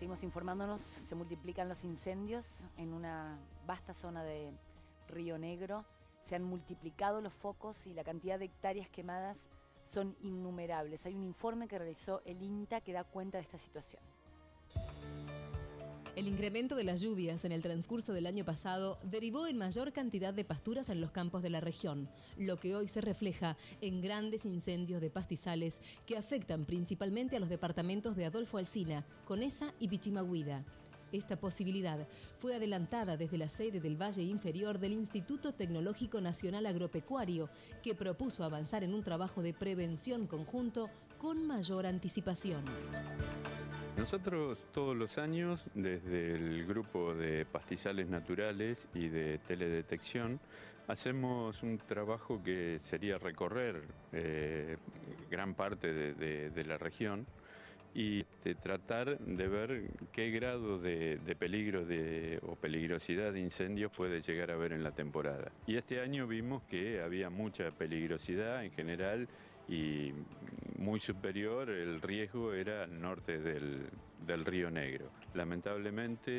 Seguimos informándonos, se multiplican los incendios en una vasta zona de Río Negro, se han multiplicado los focos y la cantidad de hectáreas quemadas son innumerables. Hay un informe que realizó el INTA que da cuenta de esta situación. El incremento de las lluvias en el transcurso del año pasado derivó en mayor cantidad de pasturas en los campos de la región, lo que hoy se refleja en grandes incendios de pastizales que afectan principalmente a los departamentos de Adolfo Alsina, Conesa y Pichimagüida. Esta posibilidad fue adelantada desde la sede del Valle Inferior del Instituto Tecnológico Nacional Agropecuario, que propuso avanzar en un trabajo de prevención conjunto con mayor anticipación. Nosotros todos los años, desde el grupo de pastizales naturales y de teledetección, hacemos un trabajo que sería recorrer eh, gran parte de, la región y tratar de ver qué grado de, peligro o peligrosidad de incendios puede llegar a haber en la temporada. Y este año vimos que había mucha peligrosidad en general y muy superior el riesgo era al norte del, río Negro. Lamentablemente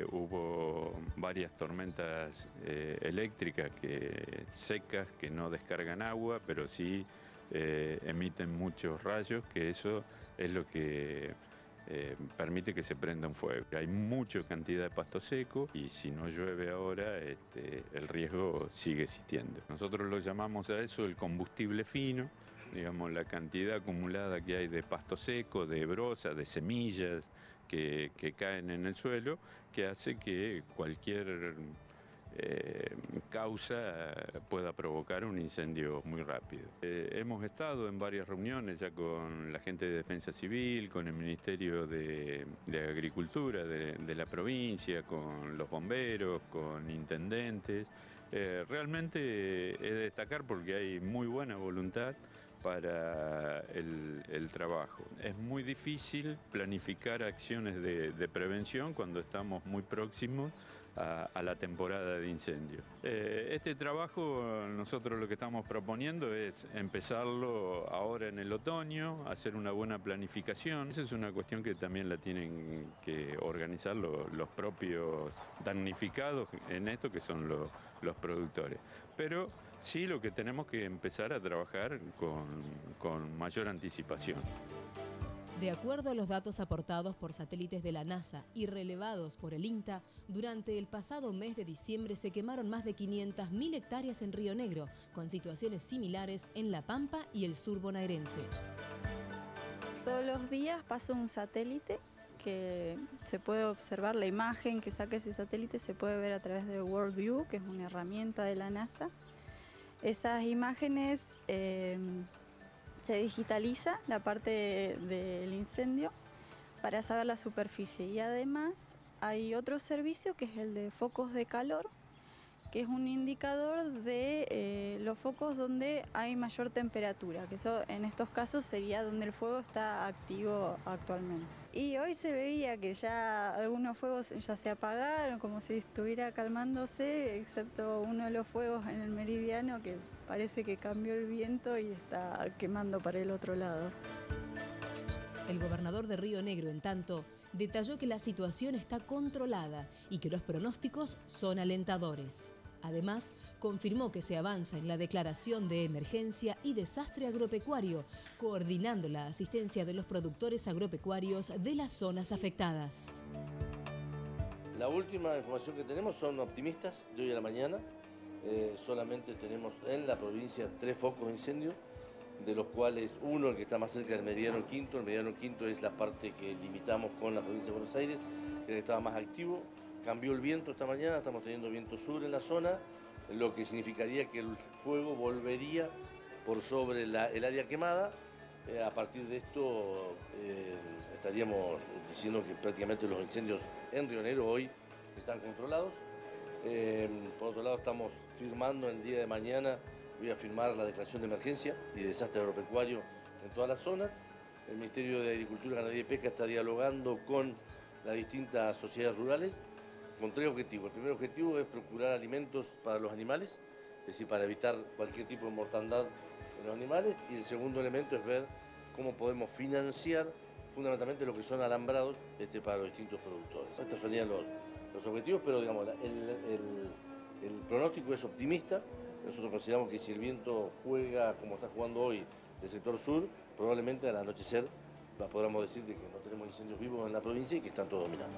eh, hubo varias tormentas eh, eléctricas que, secas que no descargan agua, pero sí eh, emiten muchos rayos, que eso es lo que permite que se prenda un fuego. Hay mucha cantidad de pasto seco y si no llueve ahora, este, el riesgo sigue existiendo. Nosotros lo llamamos a eso el combustible fino digamos, la cantidad acumulada que hay de pasto seco, de brosa, de semillas que, caen en el suelo, que hace que cualquier eh, causa pueda provocar un incendio muy rápido. Eh, hemos estado en varias reuniones ya con la gente de Defensa Civil, con el Ministerio de, Agricultura de, la provincia, con los bomberos, con intendentes. Eh, realmente es de destacar porque hay muy buena voluntad para el, trabajo. Es muy difícil planificar acciones de, prevención cuando estamos muy próximos a, la temporada de incendio. Eh, este trabajo nosotros lo que estamos proponiendo es empezarlo ahora en el otoño, hacer una buena planificación. Esa es una cuestión que también la tienen que organizar los propios damnificados en esto, que son los productores. Pero sí lo que tenemos que empezar a trabajar con, con mayor anticipación. De acuerdo a los datos aportados por satélites de la NASA y relevados por el INTA, durante el pasado mes de diciembre se quemaron más de 500.000 hectáreas en Río Negro, con situaciones similares en La Pampa y el sur bonaerense. Todos los días pasa un satélite que se puede observar la imagen que saca ese satélite, se puede ver a través de Worldview, que es una herramienta de la NASA. Esas imágenes eh, se digitaliza la parte del incendio para saber la superficie. Y además hay otro servicio que es el de focos de calor que es un indicador de eh, los focos donde hay mayor temperatura, que eso en estos casos sería donde el fuego está activo actualmente. Y hoy se veía que ya algunos fuegos ya se apagaron, como si estuviera calmándose, excepto uno de los fuegos en el meridiano que parece que cambió el viento y está quemando para el otro lado. El gobernador de Río Negro, en tanto, detalló que la situación está controlada y que los pronósticos son alentadores. Además, confirmó que se avanza en la declaración de emergencia y desastre agropecuario, coordinando la asistencia de los productores agropecuarios de las zonas afectadas. La última información que tenemos son optimistas de hoy a la mañana. Eh, solamente tenemos en la provincia tres focos de incendio, de los cuales uno, el que está más cerca del mediano quinto, el mediano quinto es la parte que limitamos con la provincia de Buenos Aires, que estaba más activo, Cambió el viento esta mañana, estamos teniendo viento sur en la zona, lo que significaría que el fuego volvería por sobre el área quemada. Eh, a partir de esto eh, estaríamos diciendo que prácticamente los incendios en Río Negro hoy están controlados. Eh, por otro lado estamos firmando el día de mañana, voy a firmar la declaración de emergencia y de desastre agropecuario en toda la zona. El Ministerio de Agricultura, Ganadería y Pesca está dialogando con las distintas sociedades rurales con tres objetivos. El primer objetivo es procurar alimentos para los animales, es decir, para evitar cualquier tipo de mortandad en los animales. Y el segundo elemento es ver cómo podemos financiar fundamentalmente lo que son alambrados este, para los distintos productores. Estos serían los, los objetivos, pero digamos, el, pronóstico es optimista. Nosotros consideramos que si el viento juega como está jugando hoy del sector sur, probablemente al anochecer podamos decir que no tenemos incendios vivos en la provincia y que están todos dominados.